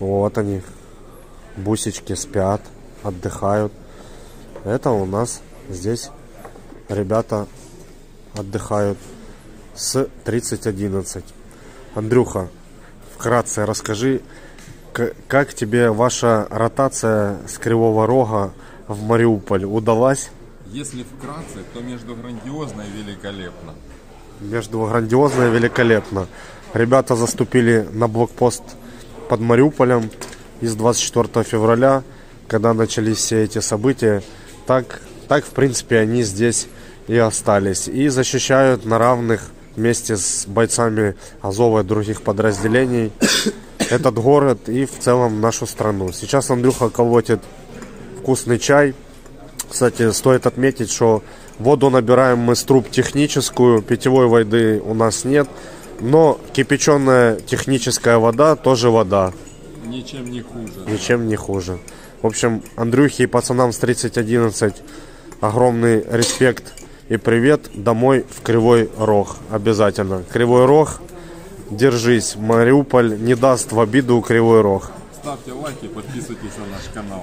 Вот они. Бусечки спят, отдыхают. Это у нас здесь ребята отдыхают с 3011. Андрюха, вкратце расскажи, как тебе ваша ротация с Кривого Рога в Мариуполь удалась? Если вкратце, то между грандиозно и великолепно. Между грандиозно и великолепно. Ребята заступили на блокпост под Мариуполем и с 24 февраля, когда начались все эти события, так, так в принципе они здесь и остались. И защищают на равных вместе с бойцами Азова и других подразделений этот город и в целом нашу страну. Сейчас Андрюха колотит вкусный чай. Кстати, стоит отметить, что воду набираем мы с труб техническую, питьевой воды у нас нет, но кипяченая техническая вода тоже вода, Ничем не хуже. ничем не хуже. В общем, Андрюхе и пацанам с 3011 огромный респект и привет домой в Кривой Рог. Обязательно. Кривой Рог, держись, Мариуполь не даст в обиду Кривой Рог. Ставьте лайки, подписывайтесь на наш канал.